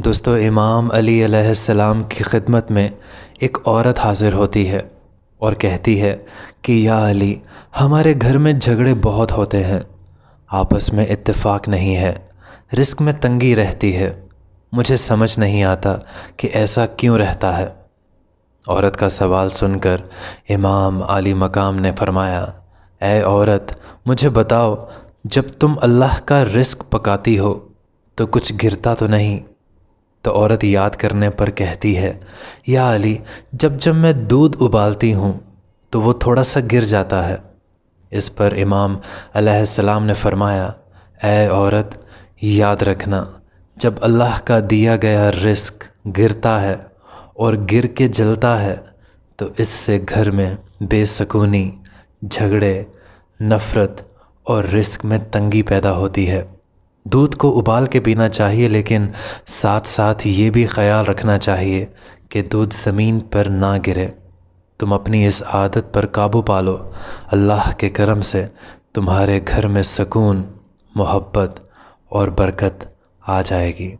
दोस्तों, इमाम अली अलैहिस्सलाम की खिदमत में एक औरत हाज़िर होती है और कहती है कि, या अली, हमारे घर में झगड़े बहुत होते हैं। आपस में इत्तेफाक नहीं है। रिस्क में तंगी रहती है। मुझे समझ नहीं आता कि ऐसा क्यों रहता है। औरत का सवाल सुनकर इमाम आली मकाम ने फरमाया ए औरत, मुझे बताओ, जब तुम अल्लाह का रिस्क पकाती हो तो कुछ गिरता तो नहीं? तो औरत याद करने पर कहती है, या अली, जब जब मैं दूध उबालती हूँ तो वो थोड़ा सा गिर जाता है। इस पर इमाम अलैहिस्सलाम ने फरमाया ए औरत, याद रखना, जब अल्लाह का दिया गया रिस्क गिरता है और गिर के जलता है तो इससे घर में बेसकूनी, झगड़े, नफ़रत और रिस्क में तंगी पैदा होती है। दूध को उबाल के पीना चाहिए, लेकिन साथ साथ ये भी ख्याल रखना चाहिए कि दूध ज़मीन पर ना गिरे। तुम अपनी इस आदत पर काबू पालो। अल्लाह के करम से तुम्हारे घर में सुकून, मोहब्बत और बरकत आ जाएगी।